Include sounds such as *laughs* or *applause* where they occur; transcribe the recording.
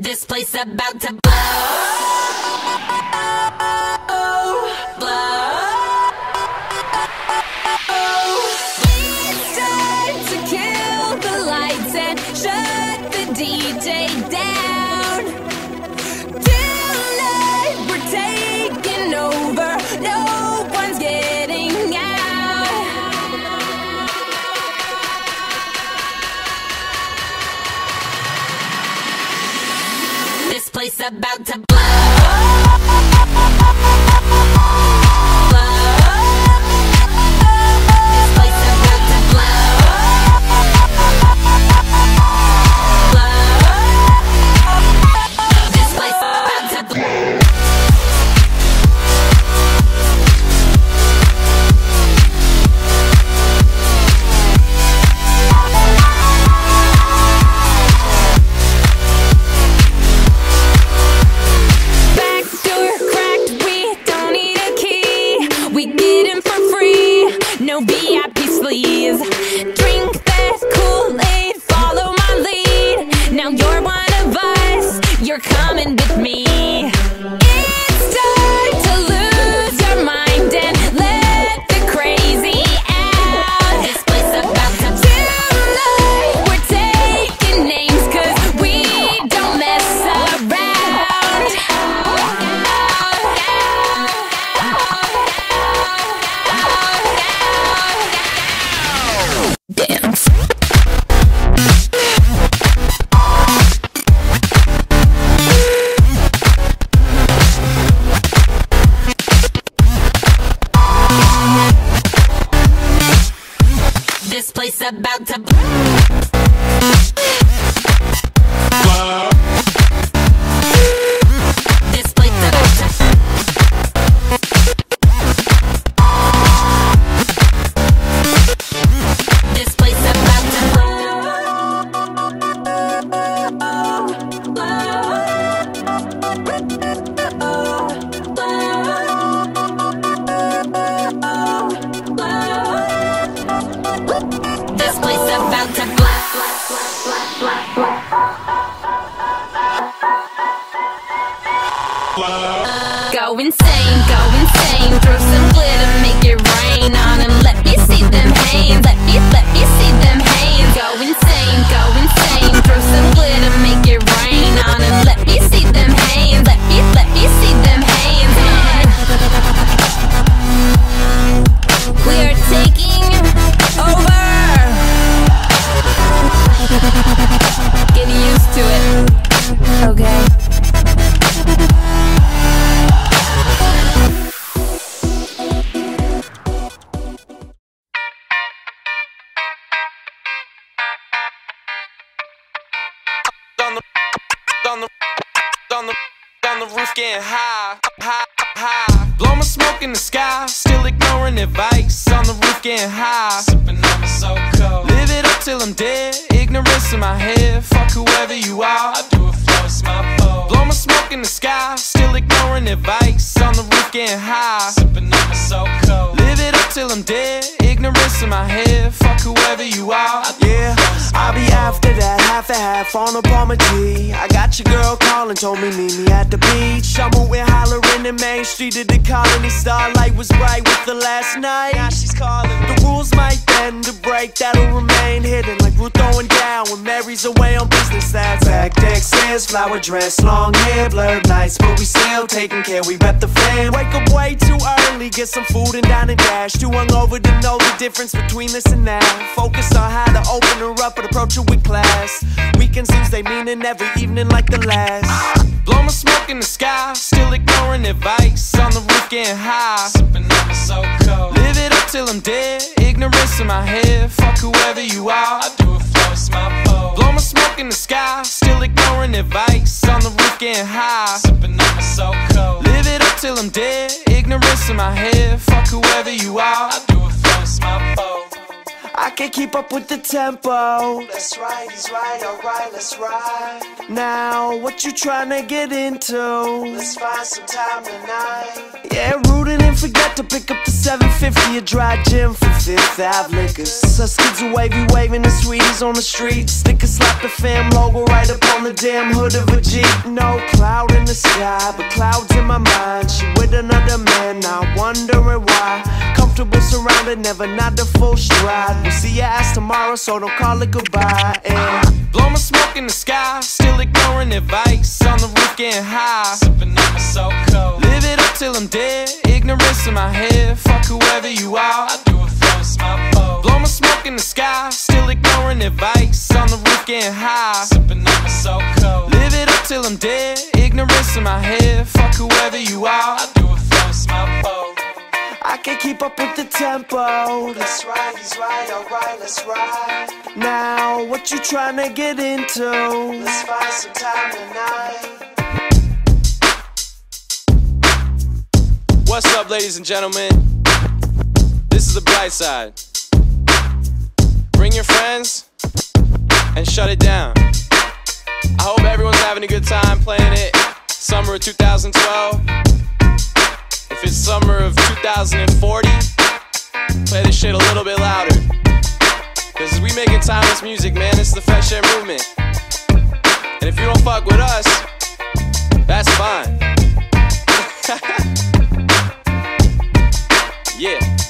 This place about to blow. Blow. It's time to kill the lights and shut you're coming with Place about to This on the on the roof getting high, high, high. Blow my smoke in the sky, still ignoring advice. On the roof getting high, sipping on my so cold. Live it up till I'm dead, ignorance in my head. Fuck whoever you are, I do it for it's my fault. Blow my smoke in the sky, still ignoring advice. On the roof getting high, sipping on my so cold. Live it up till I'm dead, ignorance in my head. Fuck whoever you are, Yeah, I'll be after that half a half on a Palmer G. I got your girl calling, told me meet me at the beach. I'm with hollering in Main Street to the colony. Starlight was bright with the last night. Now she's calling. The rules might bend to break, that'll remain hidden. Like we're throwing down when Mary's away on business. That's is flower dress, long hair, blurred nights, but we still taking care. We rep the fam. Wake up way too early, get some food and dine and dash. Too hungover to know the difference between this and that. Focus on how to open her up and approach her with class. Weekends lose they meaning every evening like the last. Blow my smoke in the sky, still ignoring advice. On the roof getting high, sipping on so cold. Live it up till I'm dead, ignorance in my head. Fuck whoever you are, I do it it's my. Blow my smoke in the sky, still ignoring advice. On the roof getting high, sipping on my so cold. Live it up till I'm dead, ignorance in my head. Fuck whoever you are, I do it for my fault. I can't keep up with the tempo. That's right, he's right, alright, let's ride. Now, what you trying to get into? Let's find some time tonight. Yeah, rooting and forget to pick up the 750 a dry gym for Fifth Ave liquors. Us kids are wavy waving the sweeties on the street. Sticker slap the fam logo right up on the damn hood of a Jeep. No cloud in the sky, but clouds in my mind. She with another man, now wondering why. Comfortable surrounded, never not the full stride. We'll see your ass tomorrow, so don't call it goodbye. And Blow my smoke in the sky, still ignoring advice. On the roof getting high. Sipping on my so cold. Live it up till I'm dead. Ignorance in my head. Fuck whoever you are. I do it for my pole. Blow my smoke in the sky, still ignoring advice. On the roof getting high. Sipping on my so cold. Live it up till I'm dead. Ignorance in my head. Fuck whoever you are. Can't keep up with the tempo. That's right, he's right, alright, let's ride. Now, what you trying to get into? Let's find some time tonight. What's up, ladies and gentlemen? This is the bright side. Bring your friends and shut it down. I hope everyone's having a good time playing it. Summer of 2012 if it's summer of 2040, play this shit a little bit louder. Cause we making timeless music, man. It's the fresh air movement. And if you don't fuck with us, that's fine. *laughs* yeah.